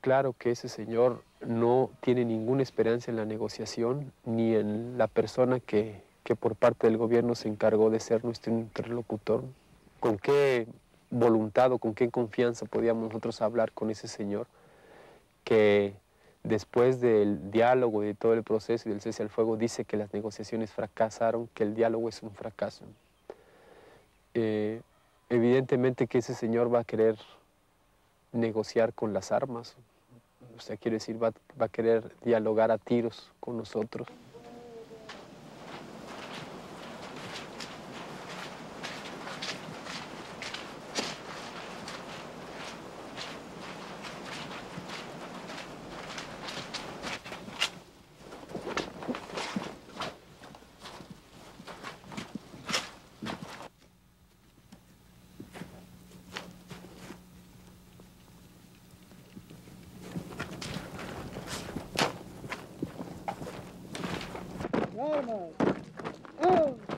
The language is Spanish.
claro que ese señor no tiene ninguna esperanza en la negociación ni en la persona que, que por parte del gobierno se encargó de ser nuestro interlocutor. ¿Con qué voluntad o con qué confianza podíamos nosotros hablar con ese señor que después del diálogo y de todo el proceso y del cese al fuego dice que las negociaciones fracasaron, que el diálogo es un fracaso? Eh, evidentemente que ese señor va a querer negociar con las armas, o sea, quiere decir, va, va a querer dialogar a tiros con nosotros. Oh no. Oh.